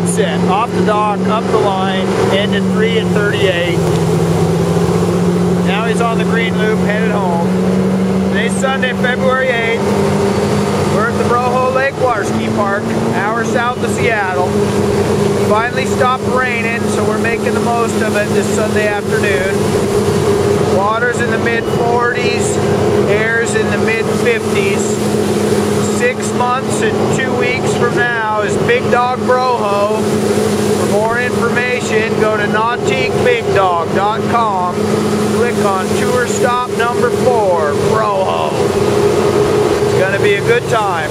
good set. Off the dock, up the line, ended 3 and 38. Now he's on the green loop, headed home. Today's Sunday, February 8th. We're at the Broho Lake Water Ski Park, hour south of Seattle. Finally stopped raining, so we're making the most of it this Sunday afternoon. Water's in the mid 40s, air's in the mid 50s six months and is Big Dog Broho. For more information, go to NautiqueBigDog.com. Click on tour stop number four, Broho. It's going to be a good time.